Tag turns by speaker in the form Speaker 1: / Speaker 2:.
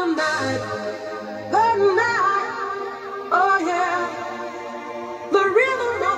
Speaker 1: the night, the night, oh yeah, the rhythm.